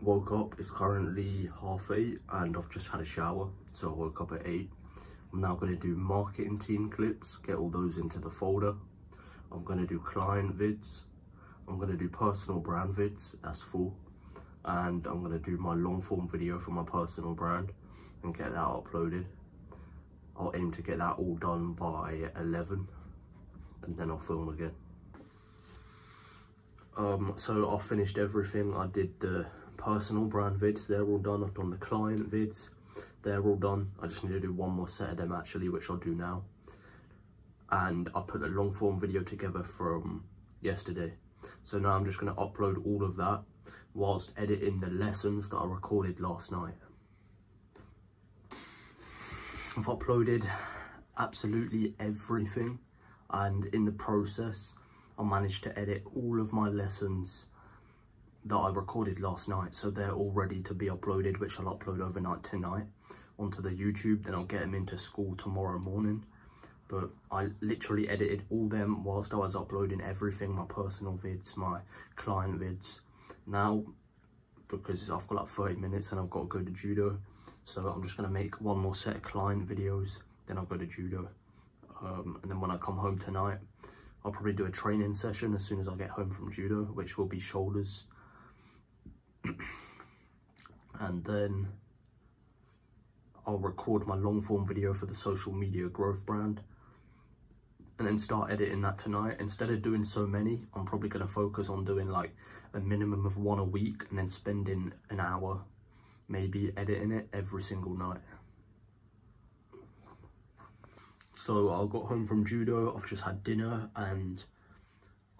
woke up, it's currently half eight and I've just had a shower. So I woke up at eight. I'm now gonna do marketing team clips, get all those into the folder. I'm gonna do client vids. I'm gonna do personal brand vids, that's full. And I'm gonna do my long form video for my personal brand and get that uploaded. I'll aim to get that all done by 11 and then I'll film again. Um, so I finished everything. I did the personal brand vids, they're all done. I've done the client vids, they're all done. I just need to do one more set of them actually, which I'll do now. And I put the long form video together from yesterday. So now I'm just gonna upload all of that whilst editing the lessons that I recorded last night. I've uploaded absolutely everything and in the process I managed to edit all of my lessons that I recorded last night so they're all ready to be uploaded which I'll upload overnight tonight onto the YouTube. Then I'll get them into school tomorrow morning. But I literally edited all them whilst I was uploading everything my personal vids my client vids. Now because I've got like 30 minutes and I've got to go to judo so I'm just going to make one more set of client videos then I'll go to judo. Um, and then when I come home tonight I'll probably do a training session as soon as I get home from judo which will be shoulders and then I'll record my long form video for the social media growth brand and then start editing that tonight. Instead of doing so many, I'm probably going to focus on doing like a minimum of one a week and then spending an hour maybe editing it every single night. So I got home from judo, I've just had dinner and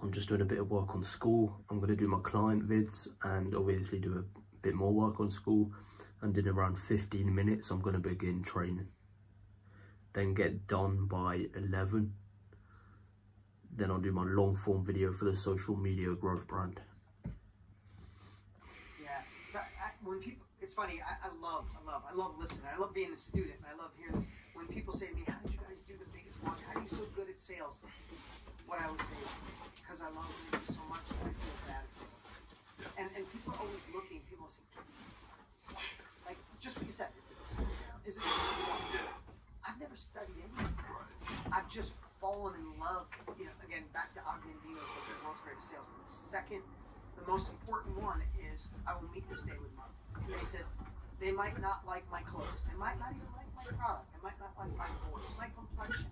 I'm just doing a bit of work on school. I'm going to do my client vids and obviously do a bit more work on school. And in around 15 minutes, I'm going to begin training. Then get done by 11 then I'll do my long form video for the social media growth brand. Yeah, when people, it's funny. I, I, love, I love, I love listening. I love being a student. I love hearing this. When people say to me, "How did you guys do the biggest launch? How are you so good at sales?" What I would say is, because I love you so much that I feel bad. Yeah. And and people are always looking. People are say, like just what you said. Is it a slow down? Is it a slow down? Yeah. I've never studied anything. Right. I've just fallen in love, you know, again, back to Og Mandino's book, The World's Greatest Salesman. The second, the most important one is I will meet this day with love. And They said, they might not like my clothes. They might not even like my product. They might not like my voice, my complexion.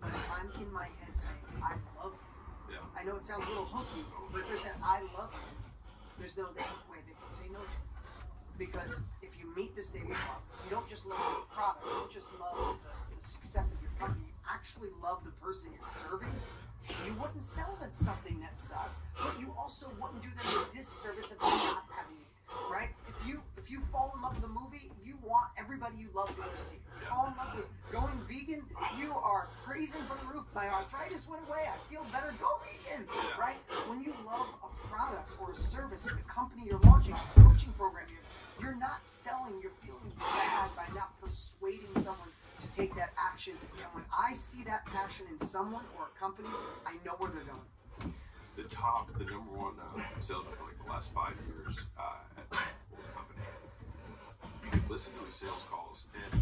But if I'm in my head saying, I love you, I know it sounds a little hokey, but if they're saying, I love you, there's no way they can say no to you. Because if you meet this with you don't just love the product, you don't just love the, the success of your company, you actually love the person you're serving, you wouldn't sell them something that sucks, but you also wouldn't do them a disservice of not having? If you fall in love with a movie, you want everybody you love to go see it. Fall in love with going vegan, you are praising from the roof. My arthritis went away. I feel better. Go vegan. Right? When you love a product or a service, a company you're launching, a coaching program, you're, you're not selling. You're feeling bad by not persuading someone to take that action. And when I see that passion in someone or a company, I know where they're going. The top, the number one uh, sales for like the last five years uh, at the company. Listen to his sales calls, and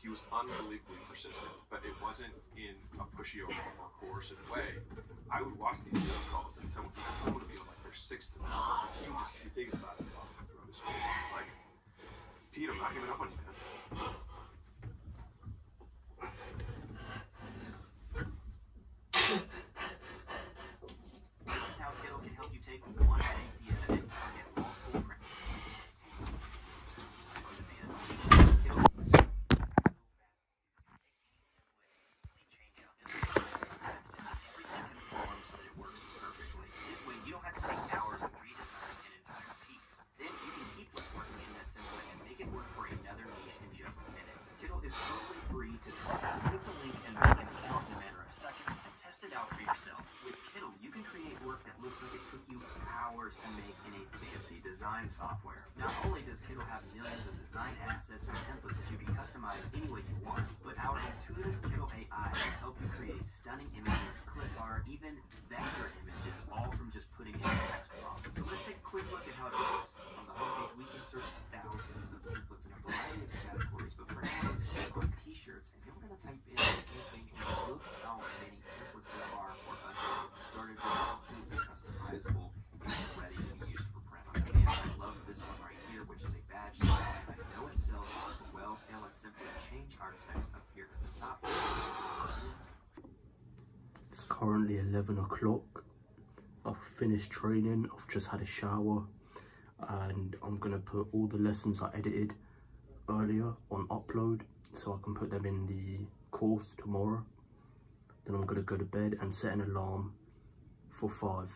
he was unbelievably persistent. But it wasn't in a pushy or coercive way. I would design software. Not only does Kittl have millions of design assets and templates that you can customize any way you want, but our intuitive Kittl AI can help you create stunning images, clip art, even vector images, all from just putting in a text prompt. So let's take a quick look at how it works. On the homepage, we can search thousands of templates in a variety of categories, but for now, let's click on t-shirts, and then we're going to type in anything and look how many currently 11 o'clock. I've finished training, I've just had a shower and I'm gonna put all the lessons I edited earlier on upload so I can put them in the course tomorrow. Then I'm gonna go to bed and set an alarm for five.